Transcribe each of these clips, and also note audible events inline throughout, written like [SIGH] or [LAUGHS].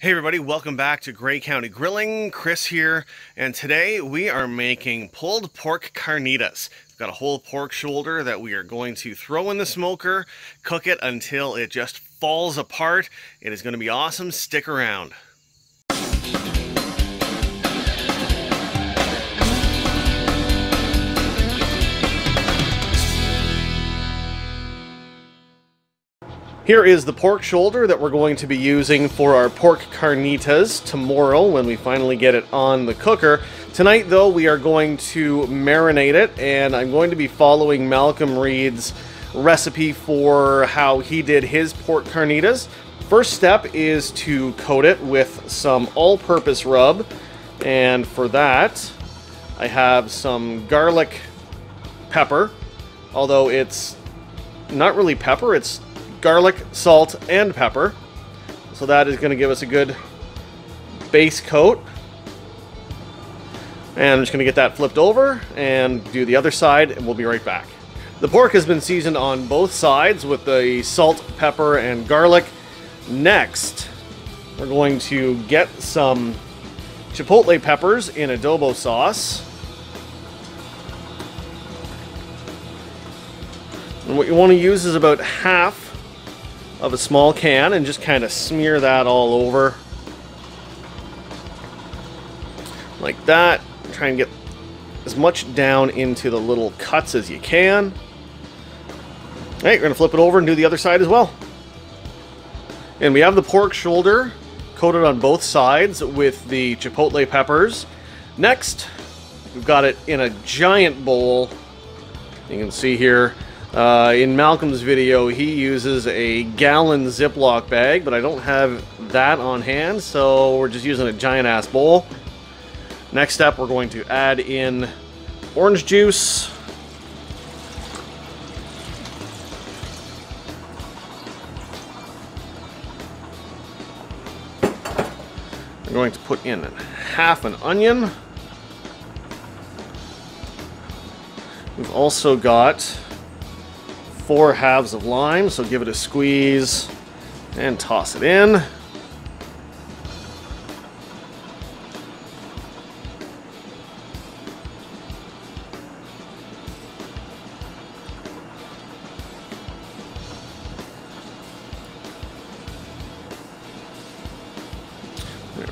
Hey everybody, welcome back to Grey County Grilling. Chris here, and today we are making pulled pork carnitas. We've got a whole pork shoulder that we are going to throw in the smoker, cook it until it just falls apart. It is going to be awesome. Stick around. Here is the pork shoulder that we're going to be using for our pork carnitas tomorrow when we finally get it on the cooker. Tonight, though, we are going to marinate it, and I'm going to be following Malcom Reed's recipe for how he did his pork carnitas. First step is to coat it with some all-purpose rub, and for that, I have some garlic pepper, although it's not really pepper, it's garlic, salt, and pepper. So that is going to give us a good base coat. And I'm just going to get that flipped over and do the other side, and we'll be right back. The pork has been seasoned on both sides with the salt, pepper, and garlic. Next, we're going to get some chipotle peppers in adobo sauce. And what you want to use is about half of a small can and just kind of smear that all over like that. Try and get as much down into the little cuts as you can. All right, we're to flip it over and do the other side as well. And we have the pork shoulder coated on both sides with the chipotle peppers. Next, we've got it in a giant bowl. You can see here uh, in Malcom's video, he uses a gallon Ziploc bag, but I don't have that on hand, so we're just using a giant-ass bowl. Next step, we're going to add in orange juice. I'm going to put in half an onion. We've also got four halves of lime, so give it a squeeze and toss it in. There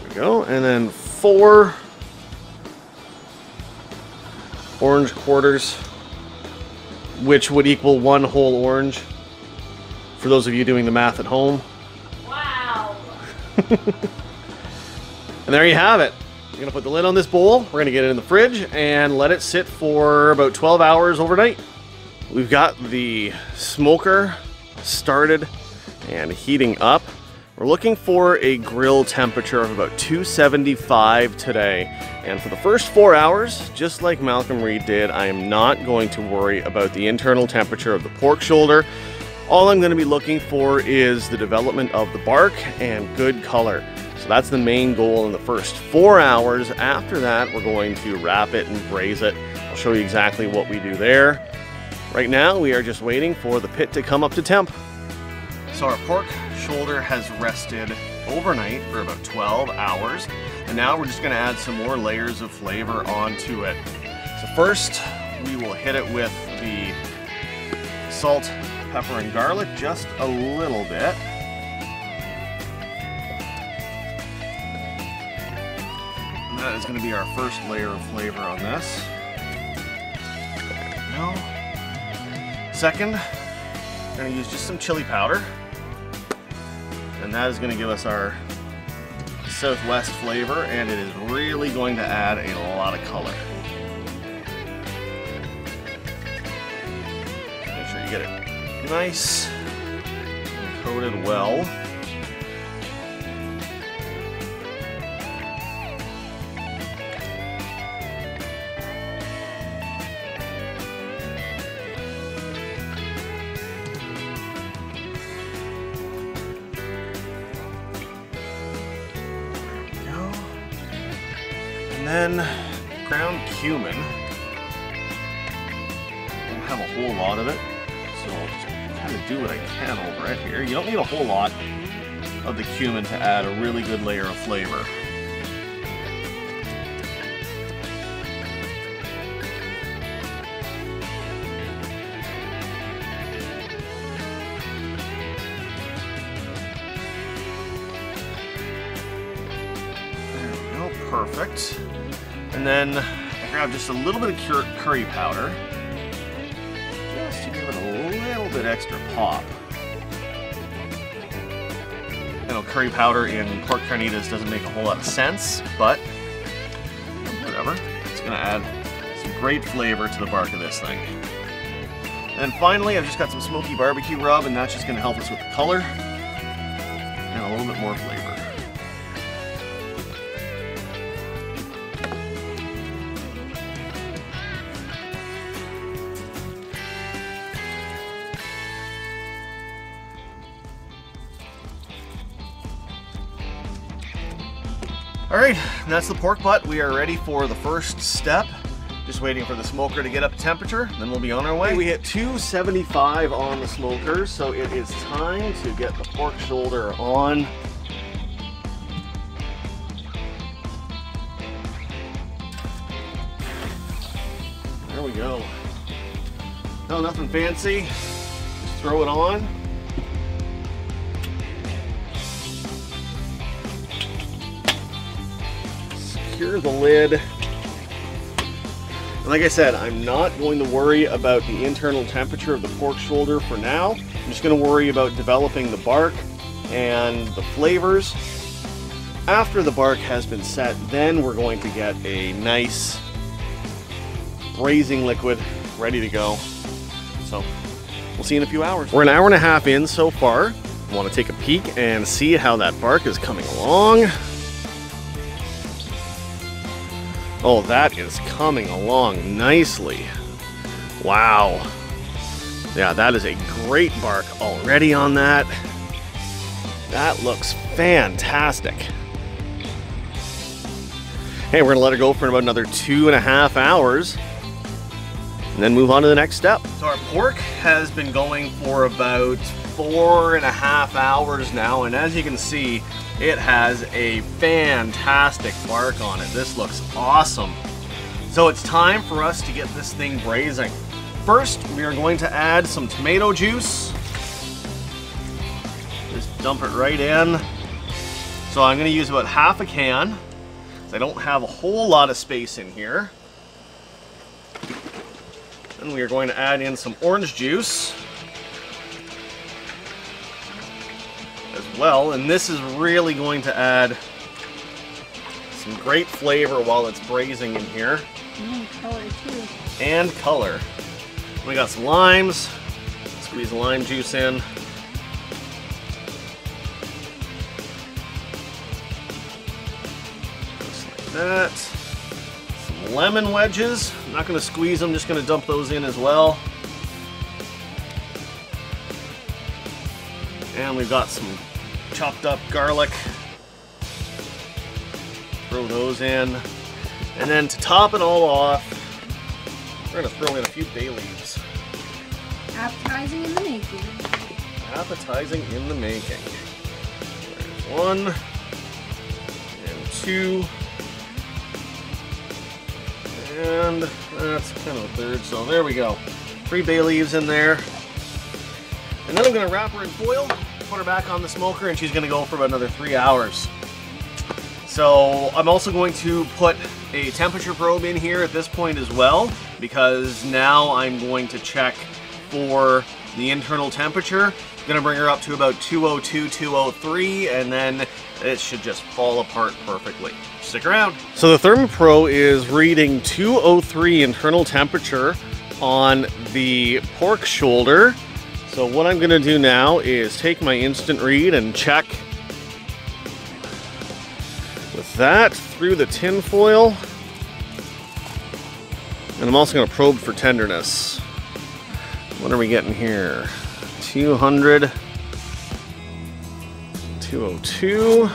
we go. And then four orange quarters which would equal one whole orange for those of you doing the math at home. Wow. [LAUGHS] and there you have it. You're going to put the lid on this bowl, we're going to get it in the fridge, and let it sit for about 12 hours overnight. We've got the smoker started and heating up. We're looking for a grill temperature of about 275 today. And for the first four hours, just like Malcom Reed did, I am not going to worry about the internal temperature of the pork shoulder. All I'm going to be looking for is the development of the bark and good color. So that's the main goal in the first four hours. After that, we're going to wrap it and braise it. I'll show you exactly what we do there. Right now, we are just waiting for the pit to come up to temp. So our pork shoulder has rested overnight for about 12 hours. And now we're just gonna add some more layers of flavor onto it. So first, we will hit it with the salt, pepper, and garlic just a little bit. And that is gonna be our first layer of flavor on this. Go. Second, we're gonna use just some chili powder and that is going to give us our southwest flavor and it is really going to add a lot of color. Make sure you get it nice and coated well. And then ground cumin. Don't have a whole lot of it, so I'll just kind of do what I can over it here. You don't need a whole lot. of the cumin to add a really good layer of flavor. Perfect. And then I grab just a little bit of curry powder, just to give it a little bit extra pop. You know, curry powder in pork carnitas doesn't make a whole lot of sense, but whatever. It's gonna add some great flavor to the bark of this thing. And finally, I've just got some smoky barbecue rub, and that's just gonna help us with the color and a little bit more flavor. All right, that's the pork butt. We are ready for the first step. Just waiting for the smoker to get up temperature, then we'll be on our way. We hit 275 on the smoker, so it is time to get the pork shoulder on. There we go. No, nothing fancy. Just throw it on. Secure the lid. And like I said, I'm not going to worry about the internal temperature of the pork shoulder for now. I'm just going to worry about developing the bark and the flavors. After the bark has been set, then we're going to get a nice braising liquid ready to go. So we'll see in a few hours. We're an hour and a half in so far. I want to take a peek and see how that bark is coming along. Oh, that is coming along nicely. Wow. Yeah, that is a great bark already on that. That looks fantastic. Hey, we're gonna let it go for about another two and a half hours and then move on to the next step. So our pork has been going for about four and a half hours now, and as you can see, it has a fantastic bark on it. This looks awesome. So it's time for us to get this thing braising. First, we are going to add some tomato juice. Just dump it right in. So I'm gonna use about half a can. I don't have a whole lot of space in here. Then we are going to add in some orange juice. Well, and this is really going to add some great flavor while it's braising in here. And color too. And color. We got some limes. Squeeze the lime juice in. Just like that. Some lemon wedges. I'm not going to squeeze them, just going to dump those in as well. And we've got some chopped up garlic. Throw those in. And then to top it all off, we're gonna throw in a few bay leaves. Appetizing in the making. Appetizing in the making. There's one, and two, and that's kind of a third, so there we go. Three bay leaves in there. And then I'm gonna wrap her in foil put her back on the smoker and she's gonna go for another three hours. So I'm also going to put a temperature probe in here at this point as well because now I'm going to check for the internal temperature. I'm gonna bring her up to about 202, 203 and then it should just fall apart perfectly. Stick around. So the ThermoPro is reading 203 internal temperature on the pork shoulder so what I'm gonna do now is take my instant read and check with that through the tin foil. And I'm also gonna probe for tenderness. What are we getting here? 200, 202.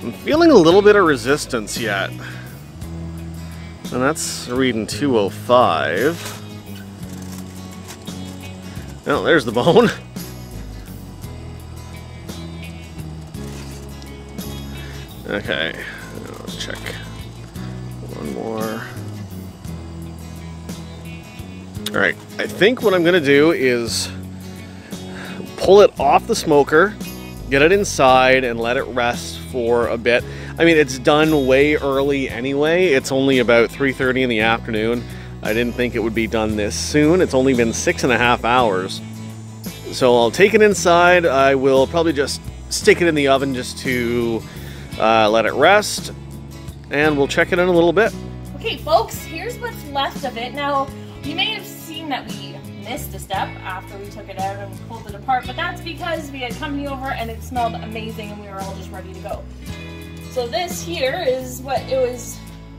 I'm feeling a little bit of resistance yet. And that's reading 205. Oh, there's the bone. Okay, let's check. One more. Alright, I think what I'm going to do is pull it off the smoker, get it inside, and let it rest for a bit. I mean, it's done way early anyway. It's only about 3.30 in the afternoon. I didn't think it would be done this soon. It's only been six and a half hours. So I'll take it inside. I will probably just stick it in the oven just to uh, let it rest. And we'll check it in a little bit. Okay, folks, here's what's left of it. Now, you may have seen that we missed a step after we took it out and pulled it apart, but that's because we had company over and it smelled amazing and we were all just ready to go. So this here is what it was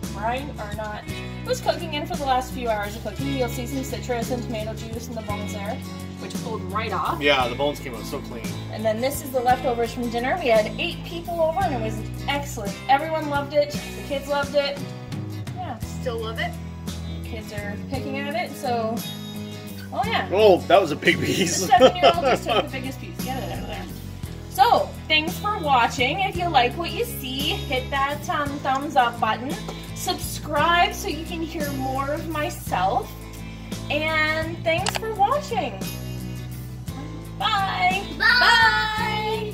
frying or not. It was cooking in for the last few hours of cooking. You'll see some citrus and tomato juice in the bones there, which pulled right off. Yeah, the bones came out so clean. And then this is the leftovers from dinner. We had eight people over and it was excellent. Everyone loved it. The kids loved it. Yeah, Still love it. The kids are picking at it, so oh yeah. Oh, that was a big The piece. seven year old just took the biggest piece. Get it out of there. So, thanks for watching. If you like what you see, hit that um, thumbs up button. Subscribe so you can hear more of myself. And thanks for watching. Bye. Bye. Bye.